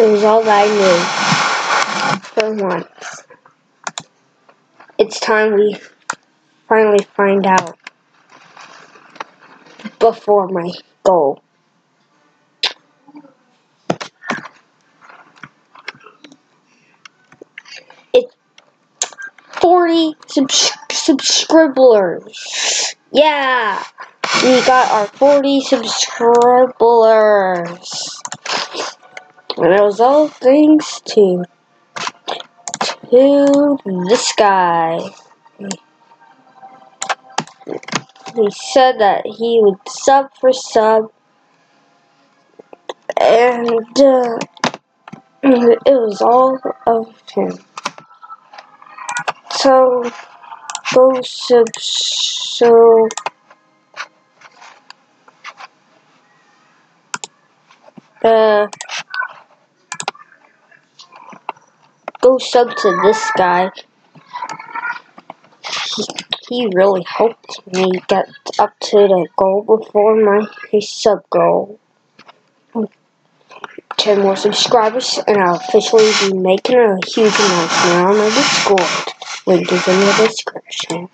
It was all I knew for once. It's time we finally find out before my goal. It's 40 subs subscribers. Yeah, we got our 40 subscribers. And it was all thanks to to this guy. He said that he would sub for sub, and uh, it was all of him. So go sub so. Uh, sub to this guy. He, he really helped me get up to the goal before my sub goal. 10 more subscribers, and I'll officially be making a huge announcement on my Discord. Link is in the description.